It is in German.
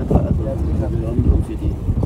einfach erklärt, wie für die.